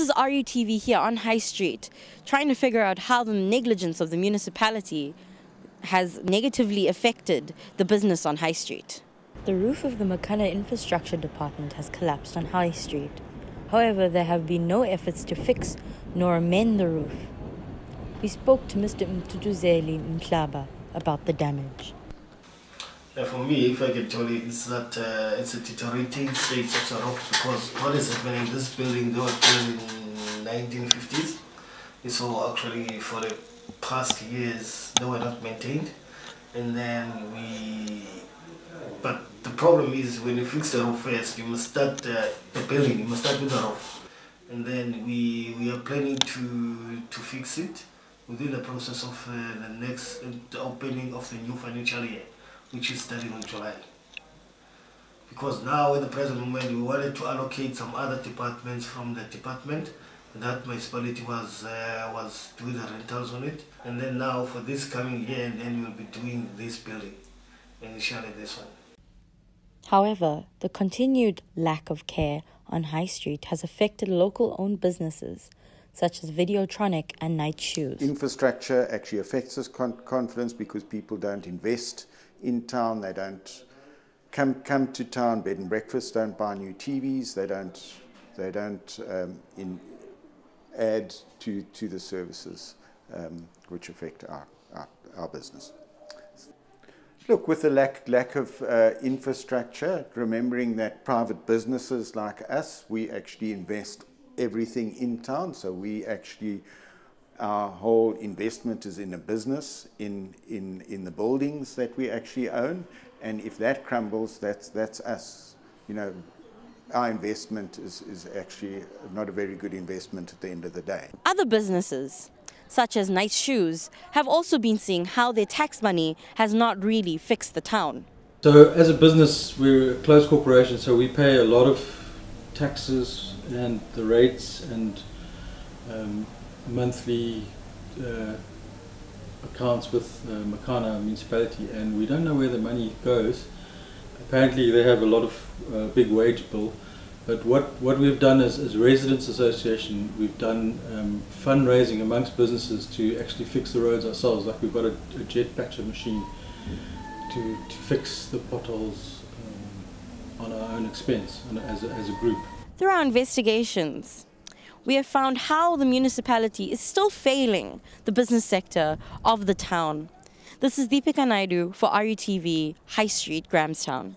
This is RUTV here on High Street, trying to figure out how the negligence of the municipality has negatively affected the business on High Street. The roof of the Makana Infrastructure Department has collapsed on High Street. However, there have been no efforts to fix nor amend the roof. We spoke to Mr. Mtutuzeli Mklaba about the damage. Yeah, for me, if I can tell you, it's that uh, it's a deteriorating state of the roof because what is happening this building, they were built in 1950s. So actually, for the past years, they were not maintained. And then we, but the problem is when you fix the roof first, you must start uh, the building, you must start with the roof. And then we, we are planning to, to fix it within the process of uh, the next uh, the opening of the new financial year which is starting in July. Because now at the present moment we wanted to allocate some other departments from the department that municipality was uh, was doing the rentals on it and then now for this coming year and then we'll be doing this building initially this one. However, the continued lack of care on High Street has affected local owned businesses such as Videotronic and Night Shoes. Infrastructure actually affects us con confidence because people don't invest in town, they don't come, come to town, bed and breakfast, don't buy new TVs, they don't, they don't um, in, add to, to the services um, which affect our, our, our, business. Look, with the lack, lack of uh, infrastructure, remembering that private businesses like us, we actually invest everything in town, so we actually our whole investment is in a business, in, in, in the buildings that we actually own. And if that crumbles, that's, that's us. You know, our investment is, is actually not a very good investment at the end of the day. Other businesses, such as Nice Shoes, have also been seeing how their tax money has not really fixed the town. So as a business, we're a closed corporation, so we pay a lot of taxes and the rates and um, monthly uh, accounts with uh, Makana municipality and we don't know where the money goes. Apparently they have a lot of uh, big wage bill but what, what we've done as, as Residents Association, we've done um, fundraising amongst businesses to actually fix the roads ourselves. Like we've got a, a jet patcher machine to, to fix the potholes um, on our own expense as a, as a group. Through our investigations, we have found how the municipality is still failing the business sector of the town. This is Deepika Naidoo for RUTV High Street, Grahamstown.